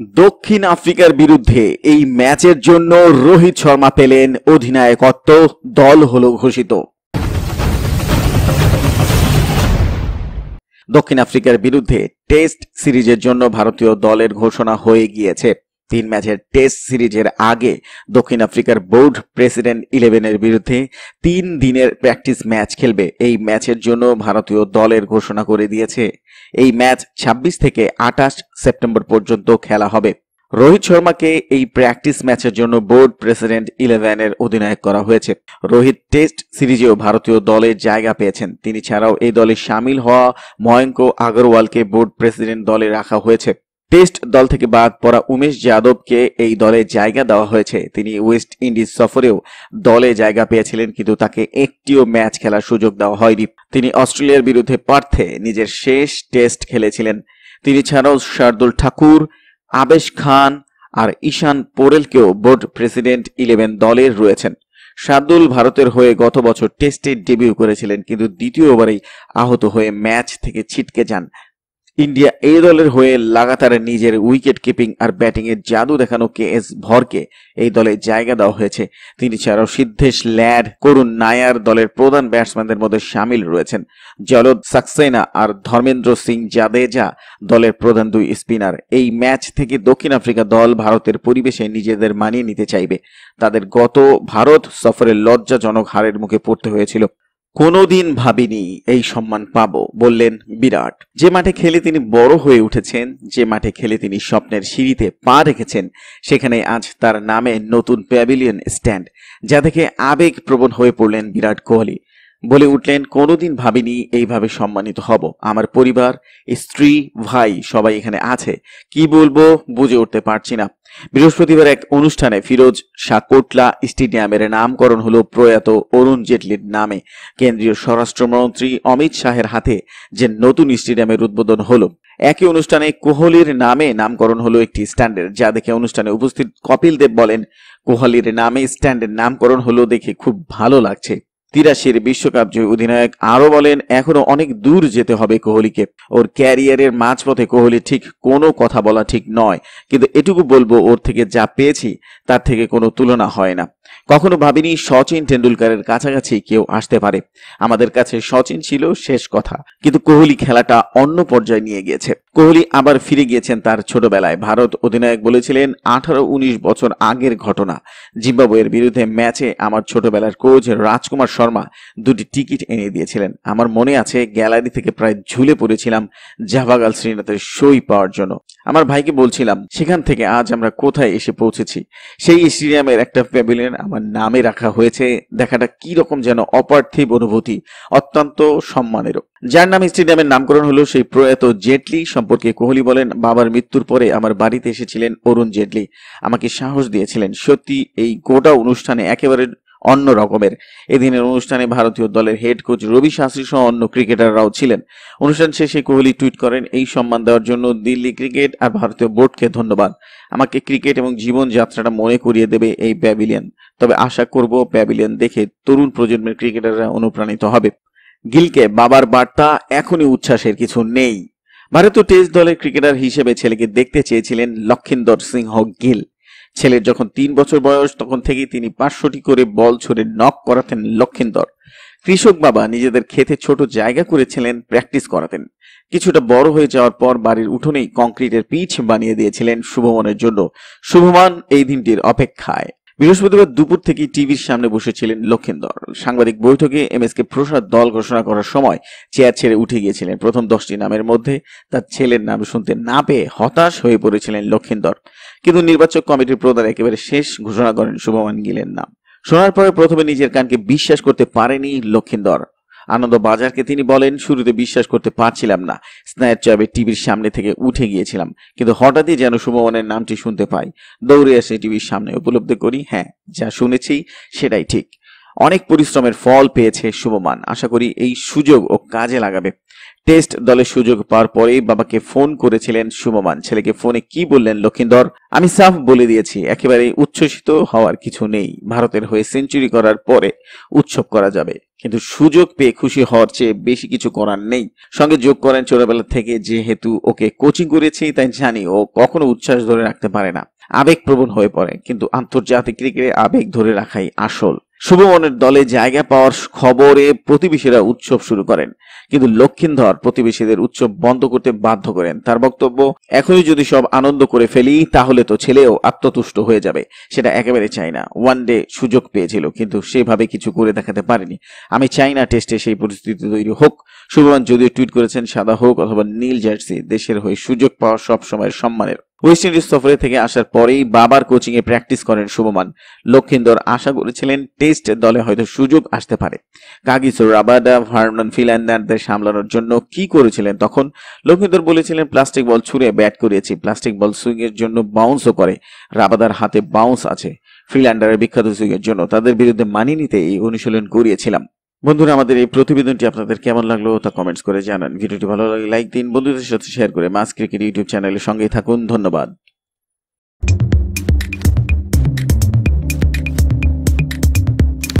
দক্ষিণ আফ্রিকার বিরুদ্ধে এই ম্যাচের জন্য রোহিত শর্মা পেলেন অধিনায়কত্ব, দল হলো ঘোষিত। দক্ষিণ আফ্রিকার বিরুদ্ধে টেস্ট সিরিজের জন্য ভারতীয় দলের ঘোষণা হয়ে গিয়েছে। তিন ম্যাচের টেস্ট সিরিজের আগে দক্ষিণ আফ্রিকার বোর্ড প্রেসিডেন্ট ইলেভেনের বিরুদ্ধে তিন দিনের প্র্যাকটিস ম্যাচ খেলবে। এই ম্যাচের জন্য ভারতীয় দলের ঘোষণা করে দিয়েছে এই ম্যাচ ২৬ থেকে আঠাশ সেপ্টেম্বর পর্যন্ত খেলা হবে। রোহিত শর্মাকে এই প্র্যাকটিস ম্যাচের জন্য বোর্ড প্রেসিডেন্ট ইলেভেনের অধিনায়ক করা হয়েছে। রোহিত টেস্ট সিরিজেও ভারতীয় দলে জায়গা পেয়েছেন। তিনি ছাড়াও এই দলে সামিল হওয়া ময়ঙ্ক আগরওয়ালকে বোর্ড প্রেসিডেন্ট দলে রাখা হয়েছে। টেস্ট দল থেকে বাদ পড়া উমেশ যাদবকে এই দলে জায়গা দেওয়া হয়েছে। তিনি ওয়েস্ট ইন্ডিজ সফরেও দলে জায়গা পেয়েছিলেন, কিন্তু তাকে একটিও ম্যাচ খেলার সুযোগ দেওয়া হয়নি। তিনি অস্ট্রেলিয়ার বিরুদ্ধে পার্থে নিজের শেষ টেস্ট খেলেছিলেন। তিনি ছাড়াও শার্দুল ঠাকুর, আবেশ খান আর ঈশান পোরেলকেও বোর্ড প্রেসিডেন্ট ইলেভেন দলের রয়েছেন। শার্দুল ভারতের হয়ে গত বছর টেস্টে ডেবিউ করেছিলেন, কিন্তু দ্বিতীয় ওভারেই আহত হয়ে ম্যাচ থেকে ছিটকে যান। ইন্ডিয়া এই দলের হয়ে লাগাতার নিজের উইকেট কিপিং আর ব্যাটিং এর জাদু দেখানো কে এস ভরকে এই দলে জায়গা দেওয়া হয়েছে। তিনি ছাড়াও সিদ্ধেশ ল্যাড, করুণ নায়ার দলের প্রধান ব্যাটসম্যানদের মধ্যে সামিল রয়েছেন। জলদ সাক্সেনা আর ধর্মেন্দ্র সিং জাদেজা দলের প্রধান দুই স্পিনার। এই ম্যাচ থেকে দক্ষিণ আফ্রিকা দল ভারতের পরিবেশে নিজেদের মানিয়ে নিতে চাইবে। তাদের গত ভারত সফরে লজ্জাজনক হারের মুখে পড়তে হয়েছিল। কোনোদিন ভাবিনি এই সম্মান পাবো, বললেন বিরাট। যে মাঠে খেলে তিনি বড় হয়ে উঠেছেন, যে মাঠে খেলে তিনি স্বপ্নের সিঁড়িতে পা রেখেছেন, সেখানে আজ তার নামে নতুন প্যাভিলিয়ন স্ট্যান্ড, যা থেকে আবেগ প্রবণ হয়ে পড়লেন বিরাট কোহলি। বলে উঠলেন, কোনোদিন ভাবিনি এইভাবে সম্মানিত হব। আমার পরিবার, স্ত্রী, ভাই সবাই এখানে আছে। কি বলব, বুঝে উঠতে পারছি না। বৃহস্পতিবার এক অনুষ্ঠানে ফিরোজ শাকোটলা স্টেডিয়ামের নামকরণ হল প্রয়াত অরুণ জেটলির নামে। কেন্দ্রীয় স্বরাষ্ট্রমন্ত্রী অমিত শাহের হাতে যে নতুন স্টেডিয়ামের উদ্বোধন হলো, একই অনুষ্ঠানে কোহলির নামে নামকরণ হলো একটি স্ট্যান্ডের, যা দেখে অনুষ্ঠানে উপস্থিত কপিল দেব বলেন, কোহলির নামে স্ট্যান্ডের নামকরণ হলো দেখে খুব ভালো লাগছে। তিরাশির বিশ্বকাপ জয়ী অধিনায়ক আরও বলেন, এখনও অনেক দূর যেতে হবে কোহলিকে। ওর ক্যারিয়ারের মাঝপথে কোহলি ঠিক কোনো কথা বলা ঠিক নয়। কিন্তু এটুকু বলব, ওর থেকে যা পেয়েছি, তার থেকে কোনো তুলনা হয় না। কখনো ভাবিনি সচিন টেন্ডুলকারের কাছাকাছি কেউ আসতে পারে। আমাদের কাছে সচিন ছিল শেষ কথা। কিন্তু কোহলি খেলাটা অন্য পর্যায়ে নিয়ে গিয়েছে। কোহলি আবার ফিরে গিয়েছেন তার ছোটবেলায়। ভারত অধিনায়ক বলেছিলেন, আঠারো উনিশ বছর আগের ঘটনা। জিম্বাবুয়ের বিরুদ্ধে ম্যাচে আমার ছোটবেলার কোচ রাজকুমার শর্মা দুটি টিকিট এনে দিয়েছিলেন। আমার মনে আছে গ্যালারি থেকে প্রায় ঝুলে পড়েছিলাম জাভাগাল শ্রীনাথের সই পাওয়ার জন্য। আমার ভাইকে বলছিলাম, সেখান থেকে আজ আমরা কোথায় এসে পৌঁছেছি? সেই স্টেডিয়ামের একটা প্যাভিলিয়ন আমার নামে রাখা হয়েছে। দেখাটা কি রকম যেন অপার্থিব অনুভূতি, অত্যন্ত সম্মানেরও। যার নামে স্টেডিয়ামের নামকরণ হলো সেই প্রয়াত জেটলি সম্পর্কে কোহলি বলেন, বাবার মৃত্যুর পরে আমার বাড়িতে এসেছিলেন অরুণ জেটলি আমাকে সাহস দিয়েছিলেন। সত্যি, এই গোটা অনুষ্ঠানে একেবারে অন্য রকমের। এদিনের অনুষ্ঠানে ভারতীয় দলের হেড কোচ রবি শাস্ত্রী সহ অন্য ক্রিকেটাররাও ছিলেন। অনুষ্ঠান শেষে কোহলি টুইট করেন, এই সম্মান দেওয়ার জন্য দিল্লি ক্রিকেট আর ভারতীয় বোর্ডকে ধন্যবাদ। আমাকে ক্রিকেট এবং জীবন যাত্রাটা মনে করিয়ে দেবে এই প্যাভিলিয়ন তবে আশা করব প্যাভিলিয়ন দেখে তরুণ প্রজন্মের ক্রিকেটাররা অনুপ্রাণিত হবে। গিলকে বাবার বার্তা, এখনই উচ্ছ্বাসের কিছু নেই। ভারতীয় টেস্ট দলের ক্রিকেটার হিসেবে ছেলেকে দেখতে চেয়েছিলেন লক্ষিন্দর সিংহ গিল। ছেলের যখন তিন বছর বয়স, তখন থেকেই তিনি পাঁচশোটি করে বল ছড়ে নক করাতেন লক্ষিন্দর। কৃষক বাবা নিজেদের ক্ষেতে ছোট জায়গা করেছিলেন প্র্যাকটিস করাতেন। কিছুটা বড় হয়ে যাওয়ার পর বাড়ির উঠোনেই কংক্রিটের পিচ বানিয়ে দিয়েছিলেন শুভমনের জন্য। শুভমান এই দিনটির অপেক্ষায়। বৃহস্পতিবার দুপুর থেকে টিভির সামনে বসেছিলেন লক্ষিন্দর। সাংবাদিক বৈঠকে এম এস কে প্রসাদ দল ঘোষণা করার সময় চেয়ার ছেড়ে উঠে গিয়েছিলেন। প্রথম দশটি নামের মধ্যে তার ছেলের নাম শুনতে না পেয়ে হতাশ হয়ে পড়েছিলেন লক্ষিন্দর। কিন্তু নির্বাচক কমিটির প্রধান একেবারে শেষ ঘোষণা করেন শুভমান গিলের নাম। শোনার পরে প্রথমে নিজের কানকে বিশ্বাস করতে পারেনি লক্ষিন্দর। আনন্দ বাজারকে তিনি বলেন, শুরুতে বিশ্বাস করতে পারছিলাম না। স্ন্যাচ চাবে টিভির সামনে থেকে উঠে গিয়েছিলাম। কিন্তু হঠাৎই যেন শুভমনের নামটি শুনতে পাই। দৌড়ে এসে টিভির সামনে উপলব্ধি করি হ্যাঁ যা শুনেছি সেটাই ঠিক। অনেক পরিশ্রমের ফল পেয়েছে শুভমান। আশা করি এই সুযোগ ও কাজে লাগাবে। টেস্ট দলের সুযোগ পাওয়ার পরেই বাবাকে ফোন করেছিলেন শুভমান। ছেলেকে ফোনে কি বললেন লক্ষিন্দর? আমি সাফ বলে দিয়েছি একেবারে উচ্ছ্বসিত হওয়ার কিছু নেই। ভারতের হয়ে সেঞ্চুরি করার পরে উৎসব করা যাবে। কিন্তু সুযোগ পেয়ে খুশি হওয়ার চেয়ে বেশি কিছু করার নেই। সঙ্গে যোগ করেন ছোটবেলা থেকে যেহেতু ওকে কোচিং করেছি, তাই জানি ও কখনো উচ্ছ্বাস ধরে রাখতে পারে না। আবেগপ্রবণ হয়ে পড়ে, কিন্তু আন্তর্জাতিক ক্রিকেটে আবেগ ধরে রাখাই আসল। শুভমনের দলে জায়গা পাওয়ার খবরে প্রতিবেশীরা উৎসব শুরু করেন। কিন্তু লক্ষিন্দর প্রতিবেশীদের উৎসব বন্ধ করতে বাধ্য করেন। তার বক্তব্য, এখনই যদি সব আনন্দ করে ফেলি, তাহলে তো ছেলেও আত্মতুষ্ট হয়ে যাবে। সেটা একেবারে চাই না। ওয়ান ডে সুযোগ পেয়েছিল, কিন্তু সেভাবে কিছু করে দেখাতে পারেনি। আমি চাই না টেস্টে সেই পরিস্থিতি তৈরি হোক। শুভমান যদিও টুইট করেছেন, সাদা হোক অথবা নীল জার্সি দেশের হয়ে সুযোগ পাওয়া সব সময়ের সম্মানের ওয়েস্ট ইন্ডিজ সফরে থেকে আসার পরেই বাবার কোচিং এ প্র্যাকটিস করেন শুভমান। লক্ষিন্দর আশা করেছিলেন টেস্ট দলে হয়তো সুযোগ আসতে পারে। কাগিসো রাবাডা ভার্নন ফিল্যান্ডারদের সামলানোর জন্য কি করেছিলেন তখন? লক্ষিন্দর বলেছিলেন, প্লাস্টিক বল ছুঁড়ে ব্যাট করিয়েছি, প্লাস্টিক বল সুইং এর জন্য বাউন্সও করে। রাবাদার হাতে বাউন্স আছে। ফিল্যান্ডারের বিখ্যাত সুইং এর জন্য তাদের বিরুদ্ধে মানিয়ে নিতে এই অনুশীলন করিয়েছিলাম। বন্ধুরা, আমাদের এই প্রতিবেদনটি আপনাদের কেমন লাগল তা কমেন্টস করে জানান। ভিডিওটি ভালো লাগলে লাইক দিন, বন্ধুদের সাথে শেয়ার করে মাস ক্রিকেট ইউটিউব চ্যানেলের সঙ্গেই থাকুন। ধন্যবাদ।